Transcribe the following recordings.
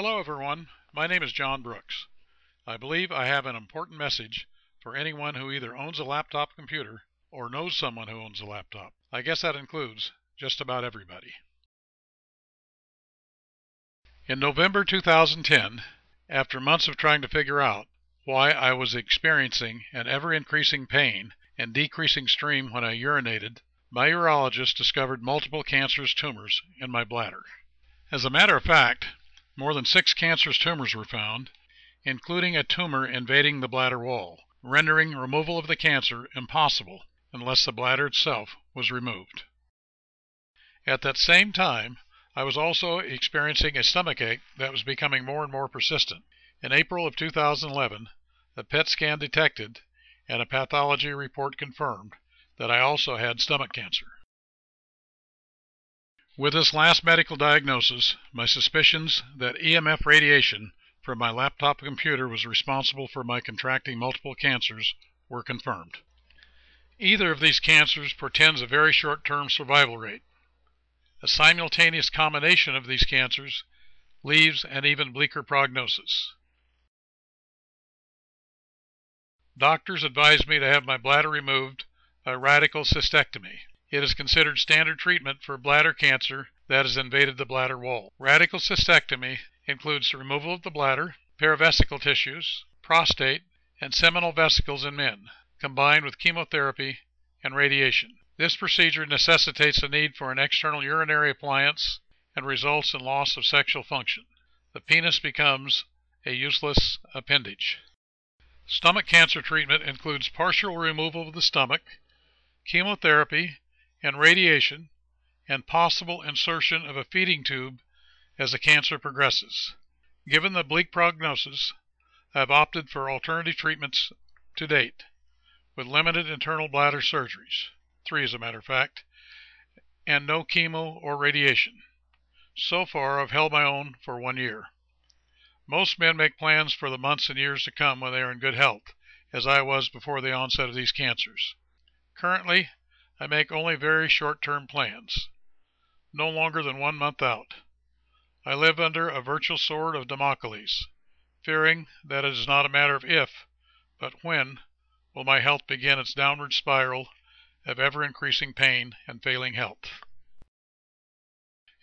Hello, everyone. My name is John Brooks. I believe I have an important message for anyone who either owns a laptop computer or knows someone who owns a laptop. I guess that includes just about everybody. In November 2010, after months of trying to figure out why I was experiencing an ever increasing pain and decreasing stream when I urinated, my urologist discovered multiple cancerous tumors in my bladder. As a matter of fact, more than six cancerous tumors were found, including a tumor invading the bladder wall, rendering removal of the cancer impossible unless the bladder itself was removed. At that same time, I was also experiencing a stomach ache that was becoming more and more persistent. In April of 2011, a PET scan detected and a pathology report confirmed that I also had stomach cancer. With this last medical diagnosis, my suspicions that EMF radiation from my laptop computer was responsible for my contracting multiple cancers were confirmed. Either of these cancers portends a very short-term survival rate. A simultaneous combination of these cancers leaves an even bleaker prognosis. Doctors advised me to have my bladder removed by radical cystectomy. It is considered standard treatment for bladder cancer that has invaded the bladder wall. Radical cystectomy includes the removal of the bladder, paravesical tissues, prostate, and seminal vesicles in men, combined with chemotherapy and radiation. This procedure necessitates the need for an external urinary appliance and results in loss of sexual function. The penis becomes a useless appendage. Stomach cancer treatment includes partial removal of the stomach, chemotherapy, and radiation, and possible insertion of a feeding tube as the cancer progresses. Given the bleak prognosis, I have opted for alternative treatments to date, with limited internal bladder surgeries, three as a matter of fact, and no chemo or radiation. So far, I've held my own for one year. Most men make plans for the months and years to come when they are in good health, as I was before the onset of these cancers. Currently, I make only very short-term plans, no longer than one month out. I live under a virtual sword of Damocles, fearing that it is not a matter of if, but when, will my health begin its downward spiral of ever-increasing pain and failing health.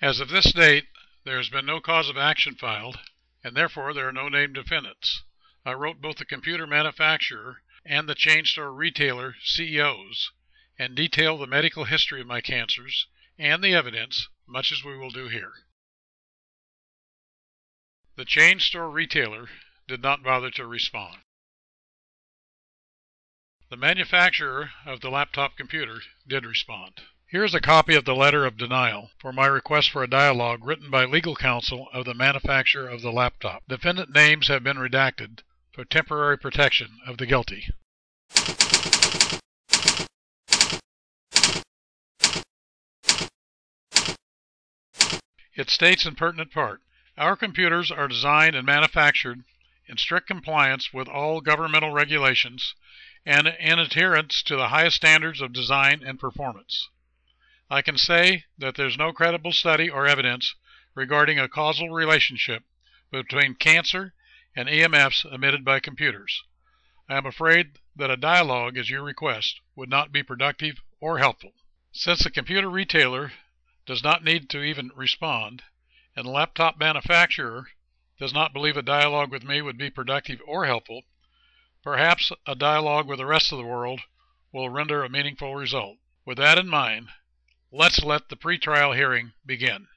As of this date, there has been no cause of action filed, and therefore there are no named defendants. I wrote both the computer manufacturer and the chain store retailer CEOs and detail the medical history of my cancers and the evidence, much as we will do here. The chain store retailer did not bother to respond. The manufacturer of the laptop computer did respond. Here is a copy of the letter of denial for my request for a dialogue written by legal counsel of the manufacturer of the laptop. Defendant names have been redacted for temporary protection of the guilty. It states in pertinent part, our computers are designed and manufactured in strict compliance with all governmental regulations and in adherence to the highest standards of design and performance. I can say that there's no credible study or evidence regarding a causal relationship between cancer and EMFs emitted by computers. I am afraid that a dialogue, as you request, would not be productive or helpful. Since the computer retailer does not need to even respond, and the laptop manufacturer does not believe a dialogue with me would be productive or helpful, perhaps a dialogue with the rest of the world will render a meaningful result. With that in mind, Let's let the pretrial hearing begin.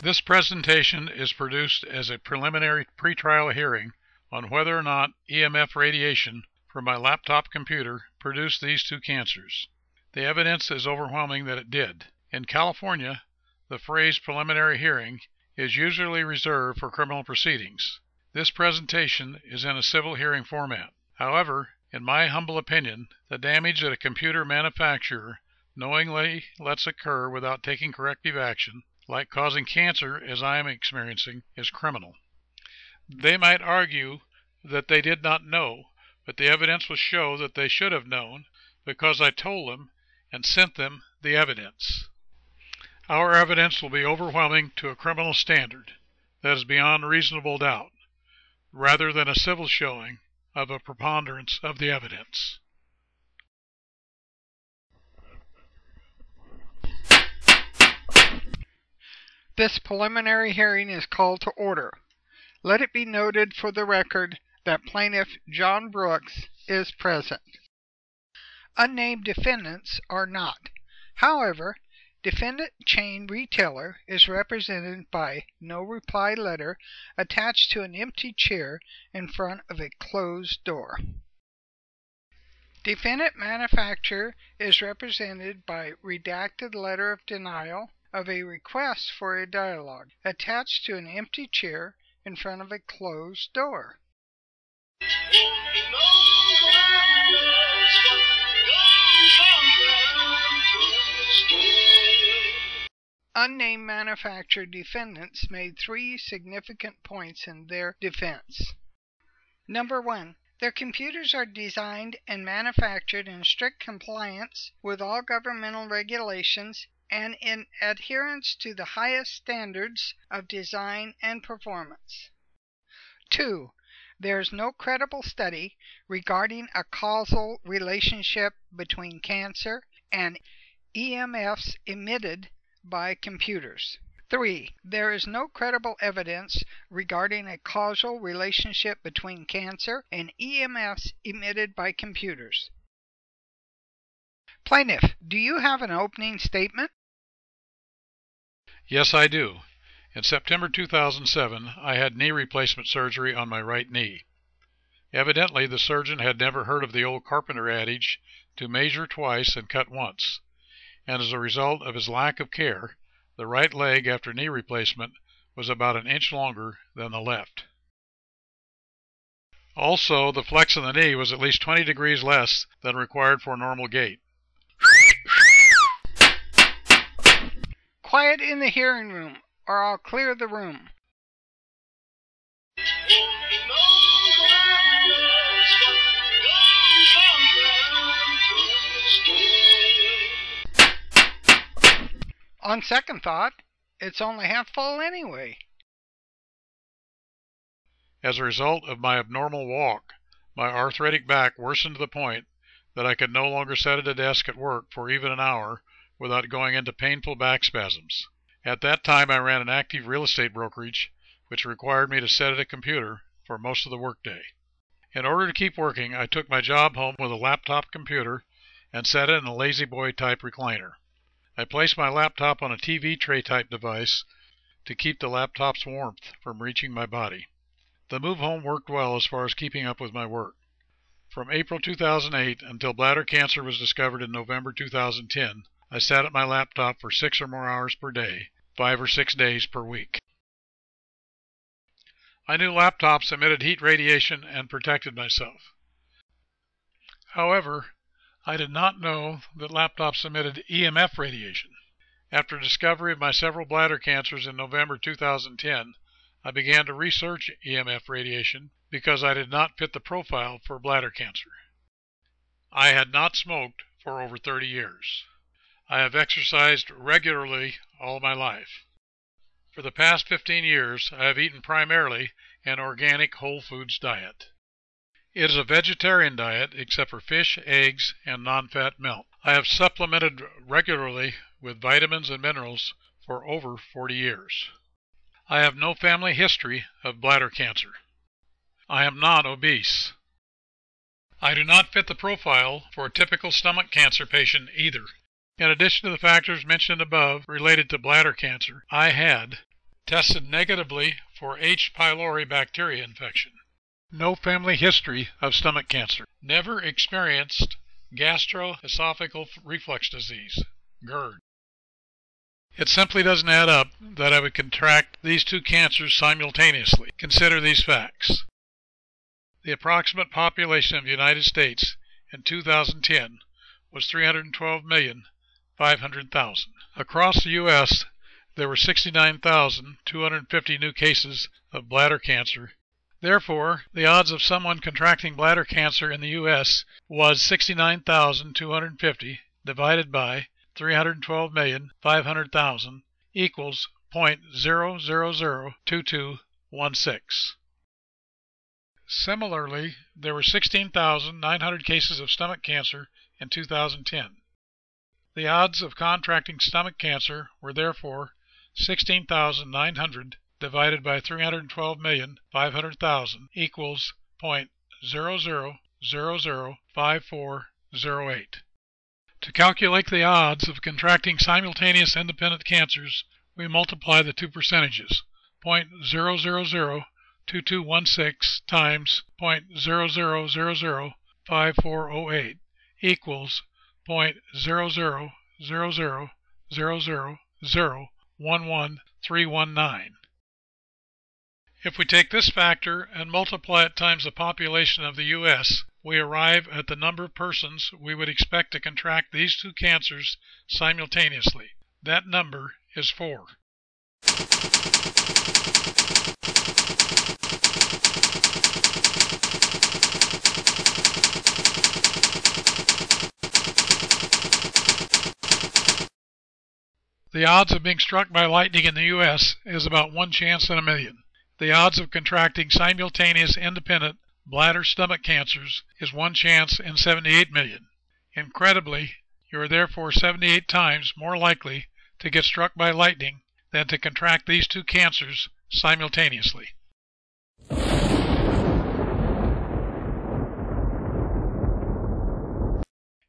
This presentation is produced as a preliminary pretrial hearing on whether or not EMF radiation from my laptop computer produced these two cancers. The evidence is overwhelming that it did. In California, the phrase preliminary hearing is usually reserved for criminal proceedings. This presentation is in a civil hearing format. However, in my humble opinion, the damage that a computer manufacturer knowingly lets occur without taking corrective action, like causing cancer as I am experiencing, is criminal. They might argue that they did not know, but the evidence will show that they should have known because I told them and sent them the evidence. Our evidence will be overwhelming to a criminal standard. that is beyond reasonable doubt, rather than a civil showing of a preponderance of the evidence. This preliminary hearing is called to order. Let it be noted for the record that plaintiff John Brooks is present. Unnamed defendants are not. However, defendant chain retailer is represented by no reply letter attached to an empty chair in front of a closed door. Defendant manufacturer is represented by redacted letter of denial of a request for a dialogue attached to an empty chair in front of a closed door. Unnamed manufacturer defendants made three significant points in their defense. Number one, their computers are designed and manufactured in strict compliance with all governmental regulations and in adherence to the highest standards of design and performance. 2. There is no credible study regarding a causal relationship between cancer and EMFs emitted by computers. 3. There is no credible evidence regarding a causal relationship between cancer and EMFs emitted by computers. Plaintiff, do you have an opening statement? Yes, I do. In September 2007, I had knee replacement surgery on my right knee. Evidently, the surgeon had never heard of the old carpenter adage to measure twice and cut once, and as a result of his lack of care, the right leg after knee replacement was about an inch longer than the left. Also, the flex in the knee was at least 20 degrees less than required for normal gait. Quiet in the hearing room, or I'll clear the room. On second thought, it's only half full anyway. As a result of my abnormal walk, my arthritic back worsened to the point that I could no longer sit at a desk at work for even an hour without going into painful back spasms. At that time, I ran an active real estate brokerage, which required me to sit at a computer for most of the workday. In order to keep working, I took my job home with a laptop computer and sat in a La-Z-Boy type recliner. I placed my laptop on a TV tray type device to keep the laptop's warmth from reaching my body. The move home worked well as far as keeping up with my work. From April 2008 until bladder cancer was discovered in November 2010, I sat at my laptop for six or more hours per day, five or six days per week. I knew laptops emitted heat radiation and protected myself. However, I did not know that laptops emitted EMF radiation. After discovery of my several bladder cancers in November 2010, I began to research EMF radiation because I did not fit the profile for bladder cancer. I had not smoked for over 30 years. I have exercised regularly all my life. For the past 15 years, I have eaten primarily an organic whole foods diet. It is a vegetarian diet except for fish, eggs, and non-fat milk. I have supplemented regularly with vitamins and minerals for over 40 years. I have no family history of bladder cancer. I am not obese. I do not fit the profile for a typical stomach cancer patient either. In addition to the factors mentioned above related to bladder cancer, I had tested negatively for H. pylori bacteria infection. No family history of stomach cancer. Never experienced gastroesophageal reflux disease, GERD. It simply doesn't add up that I would contract these two cancers simultaneously. Consider these facts. The approximate population of the United States in 2010 was 312 million 500,000. Across the U.S., there were 69,250 new cases of bladder cancer. Therefore, the odds of someone contracting bladder cancer in the U.S. was 69,250 divided by 312,500,000 equals 0.0002216. Similarly, there were 16,900 cases of stomach cancer in 2010. The odds of contracting stomach cancer were therefore 16,900 divided 312,500,000 equals 0.00005408. To calculate the odds of contracting simultaneous independent cancers, we multiply the two percentages, 0.0002216 times 0.00005408 equals 0.0000001119. If we take this factor and multiply it times the population of the U.S., we arrive at the number of persons we would expect to contract these two cancers simultaneously. That number is 4. The odds of being struck by lightning in the U.S. is about one chance in a million. The odds of contracting simultaneous independent bladder stomach cancers is one chance in 78 million. Incredibly, you are therefore 78 times more likely to get struck by lightning than to contract these two cancers simultaneously.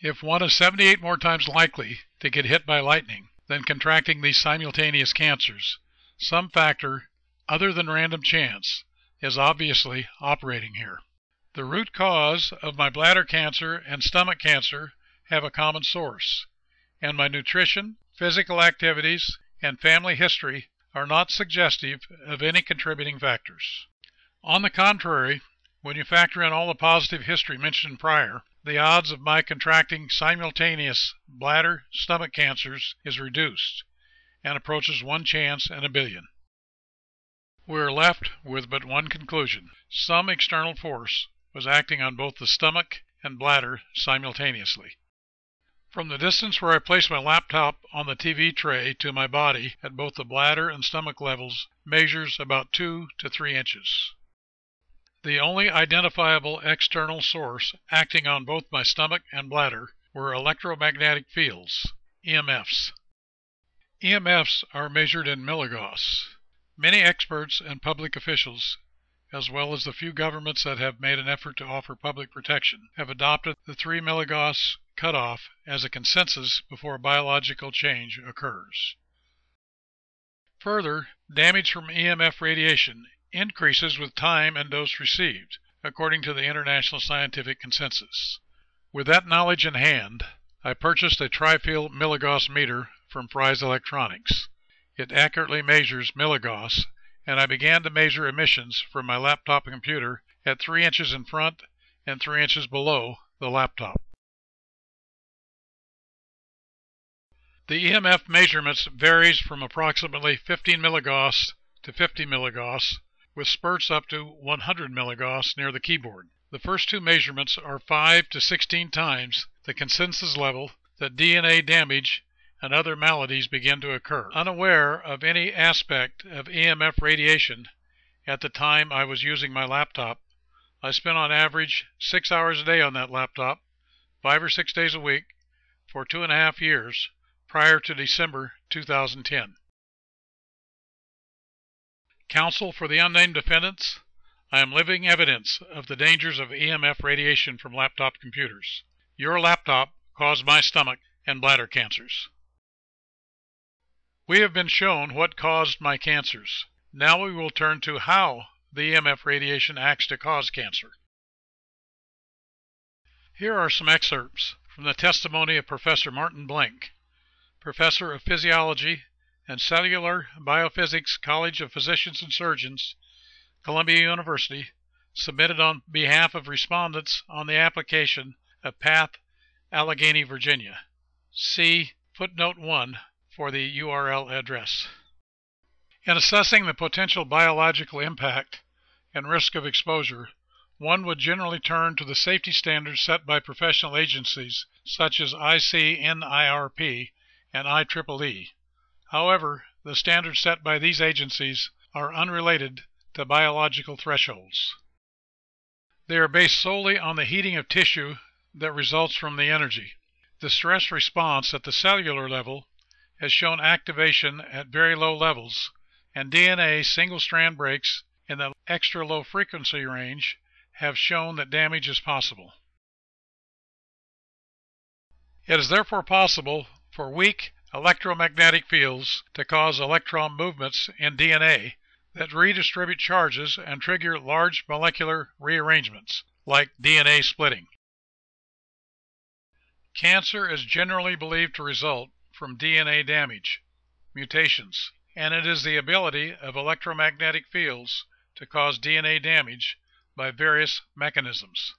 If one is 78 more times likely to get hit by lightning than contracting these simultaneous cancers, some factor other than random chance is obviously operating here. The root cause of my bladder cancer and stomach cancer have a common source, and my nutrition, physical activities, and family history are not suggestive of any contributing factors. On the contrary, when you factor in all the positive history mentioned prior, the odds of my contracting simultaneous bladder stomach cancers is reduced and approaches one chance in a billion. We are left with but one conclusion. Some external force was acting on both the stomach and bladder simultaneously. From the distance where I placed my laptop on the TV tray to my body at both the bladder and stomach levels measures about 2 to 3 inches. The only identifiable external source acting on both my stomach and bladder were electromagnetic fields, EMFs. EMFs are measured in milligauss. Many experts and public officials as well as the few governments that have made an effort to offer public protection, have adopted the 3 milligauss cutoff as a consensus before biological change occurs. Further, damage from EMF radiation increases with time and dose received, according to the international scientific consensus. With that knowledge in hand, I purchased a trifield milligauss meter from Fry's Electronics. It accurately measures milligauss and I began to measure emissions from my laptop computer at 3 inches in front and 3 inches below the laptop. The EMF measurements varies from approximately 15 milligauss to 50 milligauss with spurts up to 100 milligauss near the keyboard. The first two measurements are 5 to 16 times the consensus level that DNA damage and other maladies begin to occur. Unaware of any aspect of EMF radiation at the time I was using my laptop, I spent on average six hours a day on that laptop, five or six days a week, for two and a half years prior to December 2010. Counsel for the unnamed defendants, I am living evidence of the dangers of EMF radiation from laptop computers. Your laptop caused my stomach and bladder cancers. We have been shown what caused my cancers. Now we will turn to how the EMF radiation acts to cause cancer. Here are some excerpts from the testimony of Professor Martin Blank, Professor of Physiology and Cellular Biophysics, College of Physicians and Surgeons, Columbia University, submitted on behalf of respondents on the application of PATH, Allegheny, Virginia. See footnote 1 for the URL address. In assessing the potential biological impact and risk of exposure, one would generally turn to the safety standards set by professional agencies such as ICNIRP and IEEE. However, the standards set by these agencies are unrelated to biological thresholds. They are based solely on the heating of tissue that results from the energy. The stress response at the cellular level has shown activation at very low levels, and DNA single strand breaks in the extra low frequency range have shown that damage is possible. It is therefore possible for weak electromagnetic fields to cause electron movements in DNA that redistribute charges and trigger large molecular rearrangements, like DNA splitting. Cancer is generally believed to result from DNA damage, mutations, and it is the ability of electromagnetic fields to cause DNA damage by various mechanisms.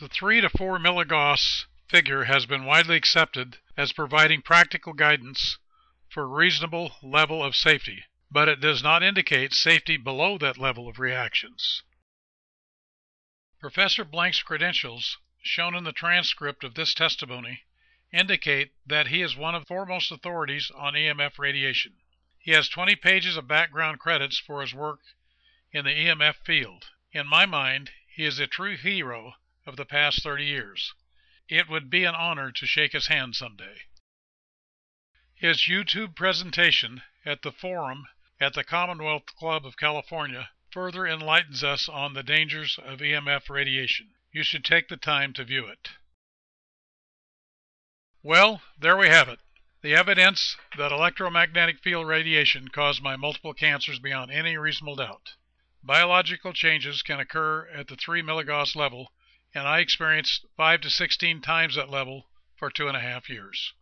The 3 to 4 milligauss figure has been widely accepted as providing practical guidance for a reasonable level of safety, but it does not indicate safety below that level of reactions. Professor Blank's credentials, shown in the transcript of this testimony, indicate that he is one of the foremost authorities on EMF radiation. He has 20 pages of background credits for his work in the EMF field. In my mind, he is a true hero of the past 30 years. It would be an honor to shake his hand someday. His YouTube presentation at the forum at the Commonwealth Club of California further enlightens us on the dangers of EMF radiation. You should take the time to view it. Well, there we have it. The evidence that electromagnetic field radiation caused my multiple cancers beyond any reasonable doubt. Biological changes can occur at the 3 milligauss level and I experienced 5 to 16 times that level for two and a half years.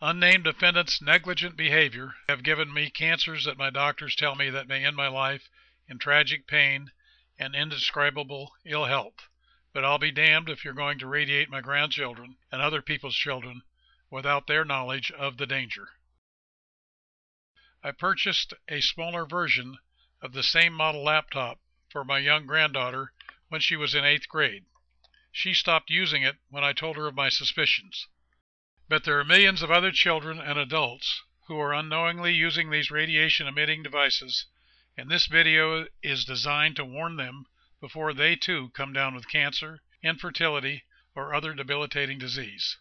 Unnamed defendants' negligent behavior have given me cancers that my doctors tell me that may end my life in tragic pain and indescribable ill health. But I'll be damned if you're going to radiate my grandchildren and other people's children without their knowledge of the danger. I purchased a smaller version of the same model laptop for my young granddaughter when she was in eighth grade. She stopped using it when I told her of my suspicions. But there are millions of other children and adults who are unknowingly using these radiation emitting devices, and this video is designed to warn them before they too come down with cancer, infertility, or other debilitating disease.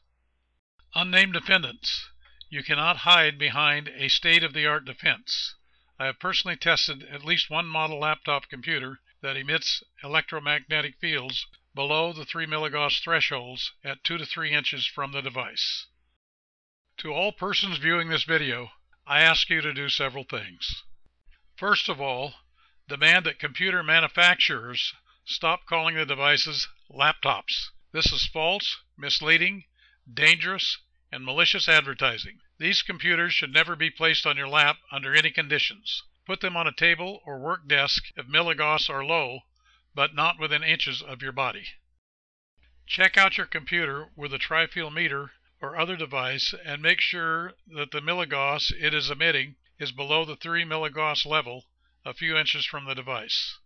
Unnamed defendants, you cannot hide behind a state of the art defense. I have personally tested at least one model laptop computer that emits electromagnetic fields below the 3 milligauss thresholds at 2 to 3 inches from the device. To all persons viewing this video, I ask you to do several things. First of all, demand that computer manufacturers stop calling the devices laptops. This is false, misleading, dangerous, and malicious advertising. These computers should never be placed on your lap under any conditions. Put them on a table or work desk if milligauss are low but not within inches of your body. Check out your computer with a trifield meter or other device and make sure that the milligauss it is emitting is below the 3 milligauss level a few inches from the device.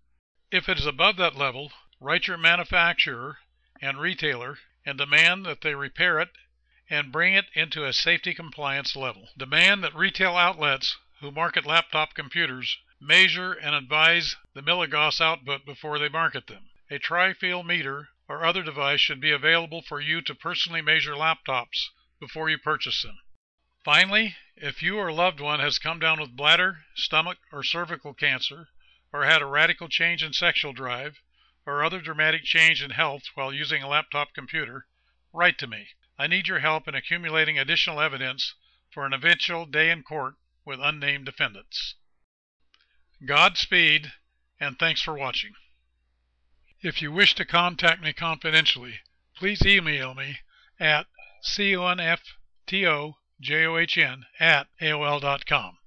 If it is above that level, write your manufacturer and retailer and demand that they repair it and bring it into a safety compliance level. Demand that retail outlets who market laptop computers measure and advise the milligauss output before they market them. A trifield meter or other device should be available for you to personally measure laptops before you purchase them. Finally, if you or a loved one has come down with bladder, stomach, or cervical cancer, or had a radical change in sexual drive, or other dramatic change in health while using a laptop computer, write to me. I need your help in accumulating additional evidence for an eventual day in court with unnamed defendants. Godspeed, and thanks for watching. If you wish to contact me confidentially, please email me at conftojohn at aol.com.